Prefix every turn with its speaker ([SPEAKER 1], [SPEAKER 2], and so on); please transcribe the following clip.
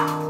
[SPEAKER 1] Música